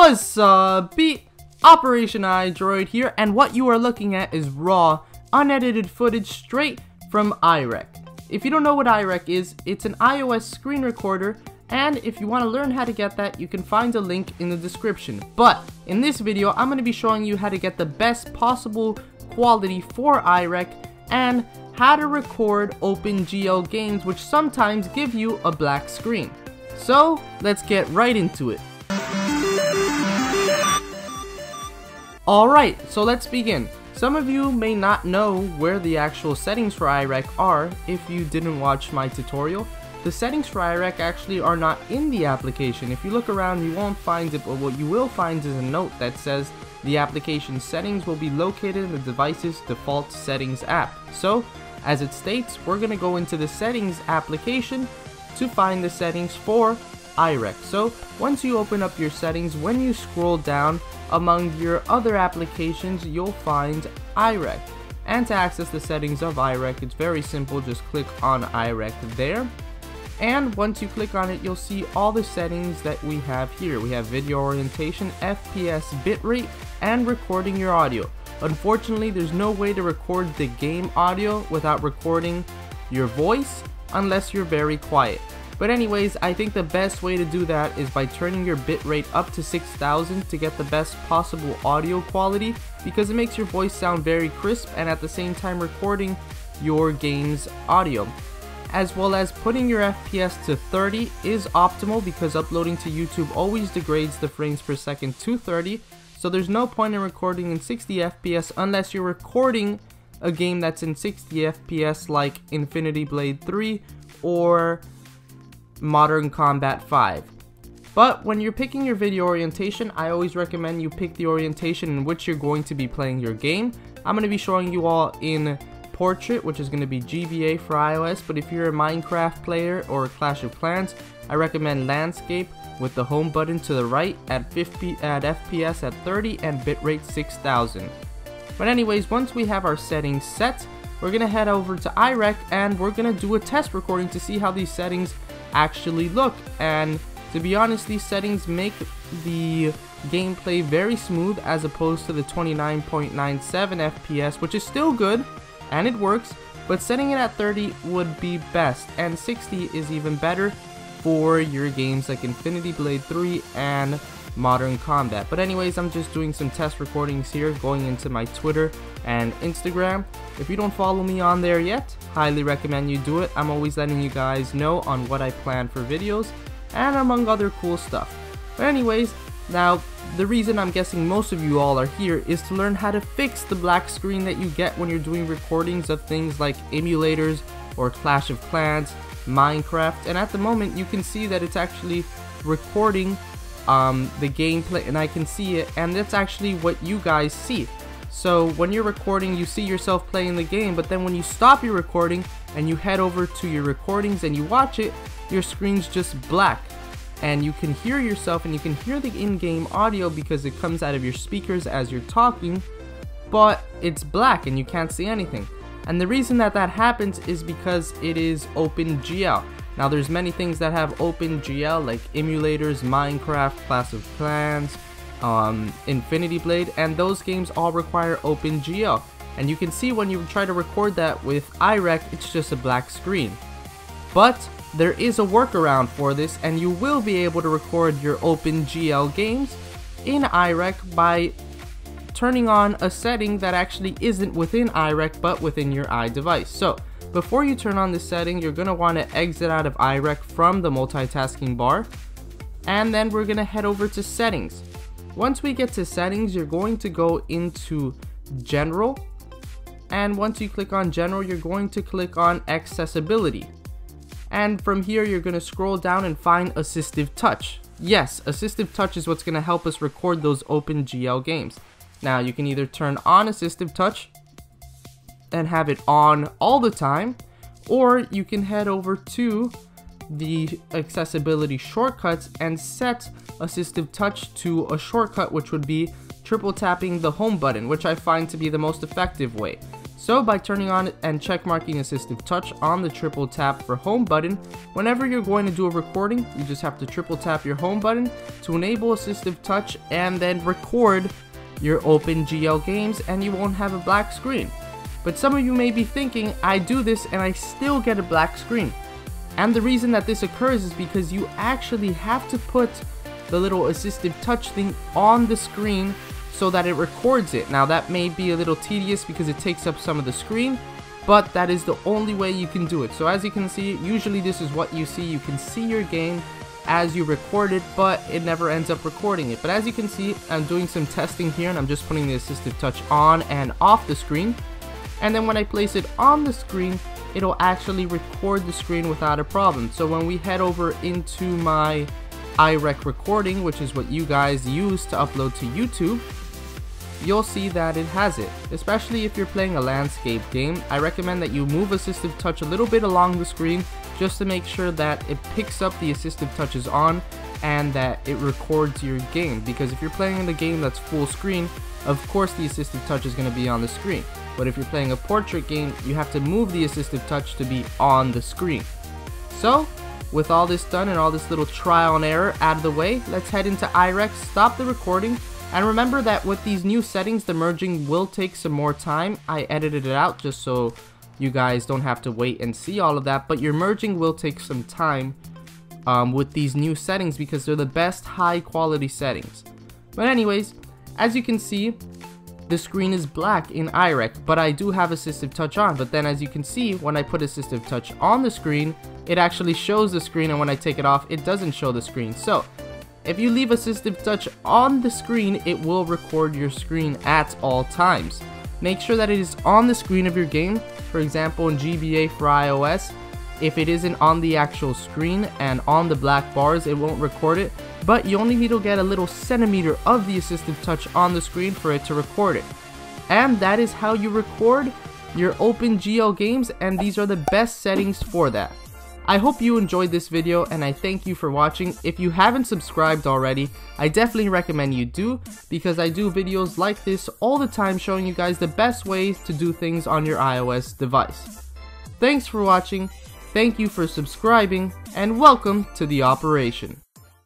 What's up, beat? Operation iDroid here, and what you are looking at is raw, unedited footage straight from iRec. If you don't know what iRec is, it's an iOS screen recorder, and if you want to learn how to get that, you can find a link in the description. But in this video, I'm going to be showing you how to get the best possible quality for iRec and how to record OpenGL games which sometimes give you a black screen. So let's get right into it. Alright, so let's begin. Some of you may not know where the actual settings for iRec are if you didn't watch my tutorial. The settings for iRec actually are not in the application. If you look around you won't find it, but what you will find is a note that says the application settings will be located in the device's default settings app. So, as it states, we're going to go into the settings application to find the settings for iRec. So once you open up your settings, when you scroll down among your other applications, you'll find iRec. And to access the settings of iRec, it's very simple, just click on iRec there. And once you click on it, you'll see all the settings that we have here. We have video orientation, FPS bitrate, and recording your audio. Unfortunately, there's no way to record the game audio without recording your voice unless you're very quiet. But anyways, I think the best way to do that is by turning your bitrate up to 6000 to get the best possible audio quality because it makes your voice sound very crisp and at the same time recording your game's audio. As well as putting your FPS to 30 is optimal because uploading to YouTube always degrades the frames per second to 30 so there's no point in recording in 60 FPS unless you're recording a game that's in 60 FPS like Infinity Blade 3 or Modern Combat 5. But when you're picking your video orientation, I always recommend you pick the orientation in which you're going to be playing your game. I'm going to be showing you all in Portrait, which is going to be GBA for iOS, but if you're a Minecraft player or a Clash of Clans, I recommend Landscape with the home button to the right at 50 at FPS at 30 and bitrate 6000. But anyways, once we have our settings set, we're going to head over to iRec and we're going to do a test recording to see how these settings actually look. And to be honest, these settings make the gameplay very smooth as opposed to the 29.97 FPS, which is still good and it works, but setting it at 30 would be best, and 60 is even better for your games like Infinity Blade 3 and Modern Combat. But anyways, I'm just doing some test recordings here, going into my Twitter and Instagram. If you don't follow me on there yet, highly recommend you do it. I'm always letting you guys know on what I plan for videos, and among other cool stuff. But anyways, now, the reason I'm guessing most of you all are here is to learn how to fix the black screen that you get when you're doing recordings of things like emulators or Clash of Clans, Minecraft, and at the moment you can see that it's actually recording um, the gameplay and I can see it and that's actually what you guys see. So when you're recording you see yourself playing the game but then when you stop your recording and you head over to your recordings and you watch it your screen's just black and you can hear yourself and you can hear the in-game audio because it comes out of your speakers as you're talking but it's black and you can't see anything. And the reason that that happens is because it is OpenGL. Now there's many things that have OpenGL like emulators, Minecraft, Clash of Clans, um, Infinity Blade, and those games all require OpenGL. And you can see when you try to record that with iRec, it's just a black screen. But there is a workaround for this and you will be able to record your OpenGL games in iRec by turning on a setting that actually isn't within iRec but within your iDevice. So before you turn on this setting, you're going to want to exit out of iRec from the multitasking bar and then we're going to head over to settings. Once we get to settings, you're going to go into general and once you click on general, you're going to click on accessibility. And from here, you're going to scroll down and find Assistive Touch. Yes, Assistive Touch is what's going to help us record those OpenGL games. Now, you can either turn on Assistive Touch and have it on all the time, or you can head over to the accessibility shortcuts and set Assistive Touch to a shortcut which would be triple tapping the home button, which I find to be the most effective way. So by turning on it and check marking assistive touch on the triple tap for home button, whenever you're going to do a recording, you just have to triple tap your home button to enable assistive touch and then record your OpenGL games and you won't have a black screen. But some of you may be thinking, I do this and I still get a black screen. And the reason that this occurs is because you actually have to put the little assistive touch thing on the screen so that it records it. Now that may be a little tedious because it takes up some of the screen, but that is the only way you can do it. So as you can see, usually this is what you see. You can see your game as you record it, but it never ends up recording it. But as you can see, I'm doing some testing here and I'm just putting the assistive touch on and off the screen. And then when I place it on the screen, it'll actually record the screen without a problem. So when we head over into my iRec recording, which is what you guys use to upload to YouTube, you'll see that it has it. Especially if you're playing a landscape game, I recommend that you move assistive touch a little bit along the screen just to make sure that it picks up the assistive touches on and that it records your game because if you're playing in a game that's full screen, of course the assistive touch is going to be on the screen. But if you're playing a portrait game, you have to move the assistive touch to be on the screen. So, with all this done and all this little trial and error out of the way, let's head into iRec, stop the recording, and remember that with these new settings, the merging will take some more time. I edited it out just so you guys don't have to wait and see all of that, but your merging will take some time um, with these new settings because they're the best high quality settings. But anyways, as you can see, the screen is black in iRec, but I do have assistive touch on. But then as you can see, when I put assistive touch on the screen, it actually shows the screen and when I take it off, it doesn't show the screen. So if you leave assistive touch on the screen, it will record your screen at all times. Make sure that it is on the screen of your game, for example in GBA for iOS, if it isn't on the actual screen and on the black bars, it won't record it, but you only need to get a little centimeter of the assistive touch on the screen for it to record it. And that is how you record your OpenGL games, and these are the best settings for that. I hope you enjoyed this video and I thank you for watching. If you haven't subscribed already, I definitely recommend you do because I do videos like this all the time showing you guys the best ways to do things on your iOS device. Thanks for watching, thank you for subscribing, and welcome to the operation.